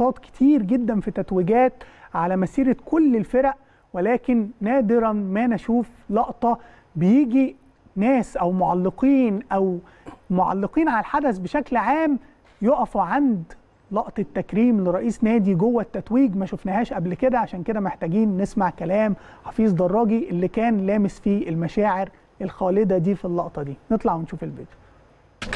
لقطات كتير جدا في تتويجات على مسيرة كل الفرق ولكن نادرا ما نشوف لقطة بيجي ناس أو معلقين أو معلقين على الحدث بشكل عام يقفوا عند لقطة تكريم لرئيس نادي جوه التتويج ما شفناهاش قبل كده عشان كده محتاجين نسمع كلام حفيظ دراجي اللي كان لامس فيه المشاعر الخالدة دي في اللقطة دي. نطلع ونشوف الفيديو.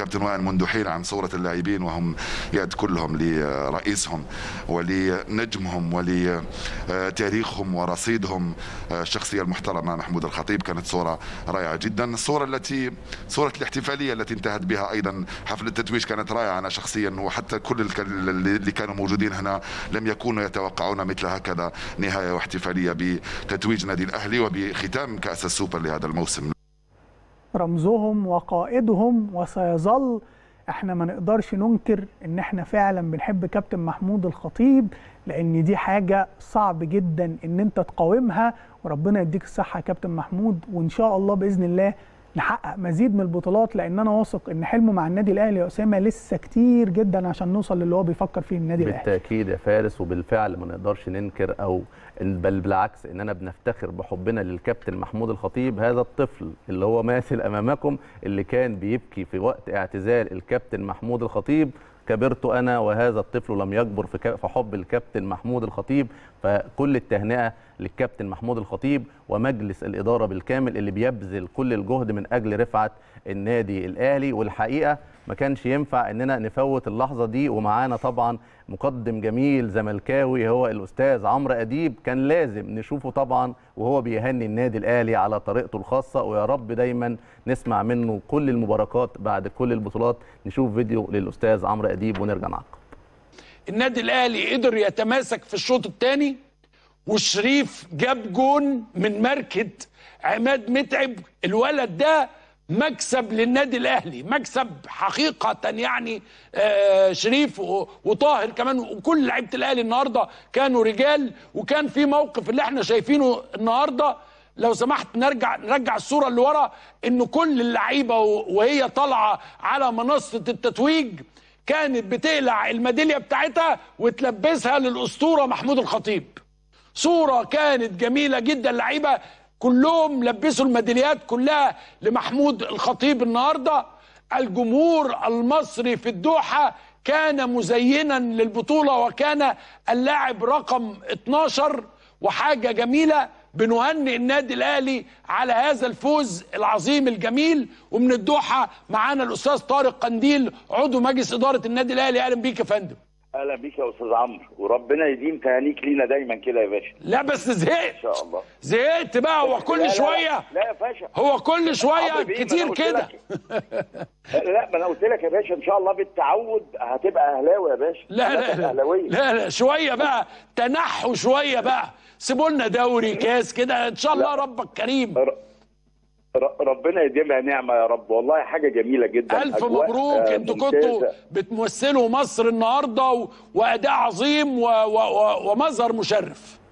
كابتن وائل منذ حين عن صورة اللاعبين وهم يد كلهم لرئيسهم ولنجمهم ولتاريخهم ورصيدهم. الشخصية المحترمة محمود الخطيب كانت صورة رائعة جدا. الصورة التي صورة الاحتفالية التي انتهت بها أيضا حفل التتويج كانت رائعة أنا شخصيا وحتى كل اللي كانوا موجودين هنا لم يكونوا يتوقعون مثل هكذا نهاية واحتفالية بتتويج نادي الأهلي وبختام كأس السوبر لهذا الموسم. رمزهم وقائدهم وسيظل. إحنا ما نقدرش ننكر ان إحنا فعلا بنحب كابتن محمود الخطيب لأن دي حاجة صعب جدا ان انت تقاومها. وربنا يديك الصحة يا كابتن محمود وان شاء الله بإذن الله نحقق مزيد من البطولات لأن أنا واثق ان حلمه مع النادي الاهلي يا أسامة لسه كتير جدا عشان نوصل للي هو بيفكر فيه النادي الاهلي. بالتأكيد يا فارس وبالفعل ما نقدرش ننكر أو بل بالعكس إننا بنفتخر بحبنا للكابتن محمود الخطيب هذا الطفل اللي هو ماثل أمامكم اللي كان بيبكي في وقت اعتزال الكابتن محمود الخطيب. كبرت أنا وهذا الطفل لم يكبر في حب الكابتن محمود الخطيب. فكل التهنئة للكابتن محمود الخطيب ومجلس الإدارة بالكامل اللي بيبذل كل الجهد من أجل رفعة النادي الأهلي. والحقيقة ما كانش ينفع إننا نفوت اللحظة دي. ومعانا طبعا مقدم جميل زملكاوي هو الأستاذ عمرو أديب كان لازم نشوفه طبعا وهو بيهني النادي الأهلي على طريقته الخاصة. ويا رب دايما نسمع منه كل المباركات بعد كل البطولات. نشوف فيديو للأستاذ عمرو أديب ونرجع نعقب. النادي الأهلي قدر يتماسك في الشوط الثاني والشريف جاب جون من ماركه عماد متعب. الولد ده مكسب للنادي الأهلي مكسب حقيقة يعني آه شريف وطاهر كمان. وكل لعيبة الأهلي النهارده كانوا رجال وكان في موقف اللي إحنا شايفينه النهارده. لو سمحت نرجع نرجع الصورة اللي ورا إن كل اللعيبة وهي طالعة على منصة التتويج كانت بتقلع الميدالية بتاعتها وتلبسها للأسطورة محمود الخطيب. صورة كانت جميلة جدا لعيبة كلهم لبسوا الميداليات كلها لمحمود الخطيب النهارده. الجمهور المصري في الدوحة كان مزينا للبطولة وكان اللاعب رقم 12 وحاجة جميلة بنهنئ النادي الأهلي على هذا الفوز العظيم الجميل. ومن الدوحة معانا الأستاذ طارق قنديل عضو مجلس إدارة النادي الأهلي. أهلا بيك يا فندم. أهلا بيك يا أستاذ عمرو وربنا يديم تهانيك لينا دايما كده يا باشا. لا بس زهقت. إن شاء الله. زهقت بقى هو كل لا لا شوية. لا يا باشا. هو كل شوية كتير كده. لا ما أنا قلت لك يا باشا إن شاء الله بالتعود هتبقى أهلاوي يا باشا. لا لا لا, أهلاوية. لا لا شوية بقى. تنحوا شوية بقى. سيبوا لنا دوري كاس كده. إن شاء الله ربك كريم. ربنا يديمها نعمة يا رب. والله حاجة جميلة جدا. ألف مبروك. آه، أنتوا. كنتوا بتمثلوا مصر النهارده. وأداء عظيم و... و... و... ومظهر مشرف.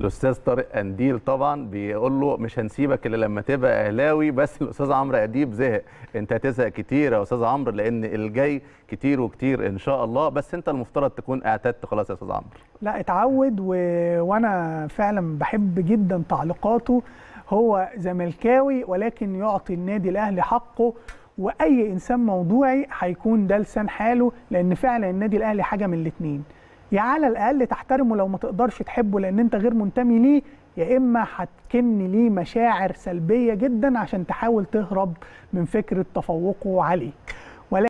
الأستاذ طارق قنديل طبعا بيقول له مش هنسيبك إلا لما تبقى أهلاوي بس الأستاذ عمرو أديب زهق. أنت هتزهق كتير يا أستاذ عمرو لأن الجاي كتير وكتير إن شاء الله. بس أنت المفترض تكون اعتدت خلاص يا أستاذ عمرو. لا اتعود و... وأنا فعلا بحب جدا تعليقاته. هو زملكاوي ولكن يعطي النادي الأهلي حقه وأي إنسان موضوعي هيكون ده لسان حاله لأن فعلا النادي الأهلي حاجة من الاثنين يا على الأقل تحترمه لو ما تقدرش تحبه لأن أنت غير منتمي ليه. يا إما هتكن ليه مشاعر سلبية جدا عشان تحاول تهرب من فكرة تفوقه عليه.